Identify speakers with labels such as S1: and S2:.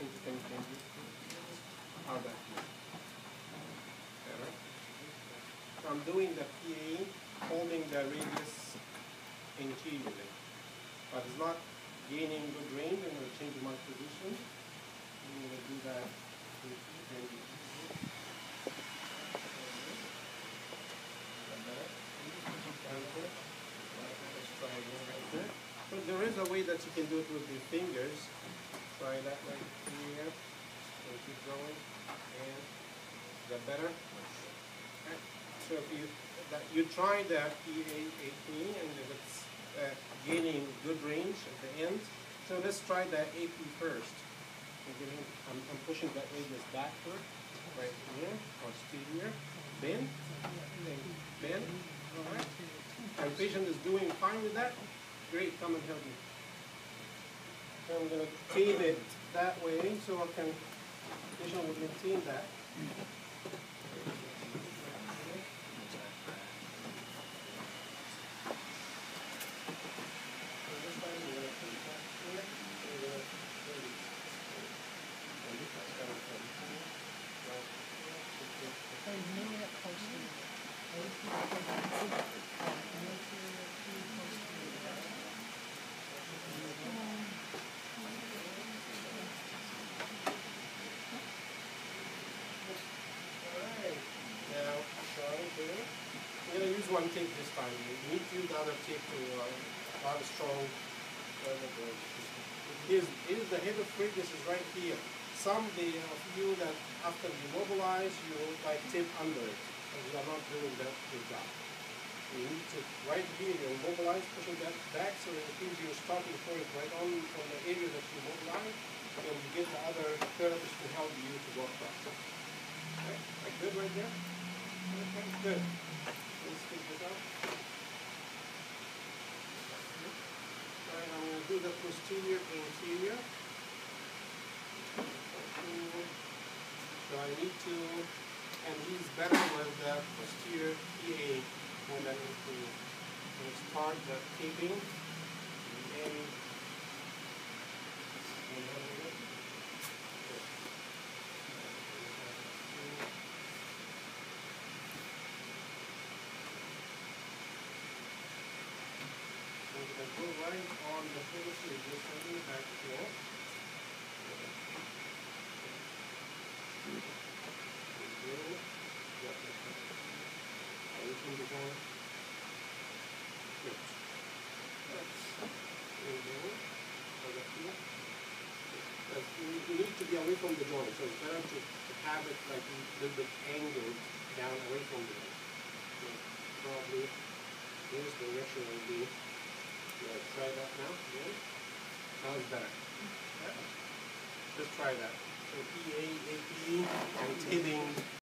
S1: it. How here? So I'm doing the PA, holding the radius anteriorly. But it's not gaining good range, I'm gonna change my position. I'm gonna do that. So there is a way that you can do it with your fingers. Try that right here. And keep going. And is that better? Okay. So if you that you try the PA18 and if it's uh, gaining good range at the end. So let's try the AP first. I'm, getting, I'm, pushing that radius backward, right here, posterior, bend, bend, all right. And patient is doing fine with that. Great, come and help me. I'm gonna tame it that way so I can, will maintain that. So this time we're gonna put it back here, and we're gonna bend it. And this is kind of fun. Right. Okay. Alright, now, I'm gonna use one tape this time, you need to use the other tape to, uh, have a strong, uh, Here's, here's the head of radius is right here. Some the, of you that after you mobilize, you like tape under it, and you are not doing that good job. You need to, right here, you mobilize, pushing that back, so that it gives you a starting point right on, on the area that you mobilize, and you get the other therapist to help you to walk across. Okay, like good right there? Good. Alright, I'm gonna do the posterior anterior. So I need to, and he's better with the posterior PA more than anterior. So let's start the taping then we go. Good. So we're gonna go right on the finish radius and the back here. Go. Yep. Away from the joint. Good. That's, there we go. Hold up here. That's, you, need to be away from the joint, so it's better to, to have it like a little bit angled down away from the joint. So probably this direction will be yeah, try that now. Yeah. Now it's better. Yeah. Just try that. So PA, AP, and taping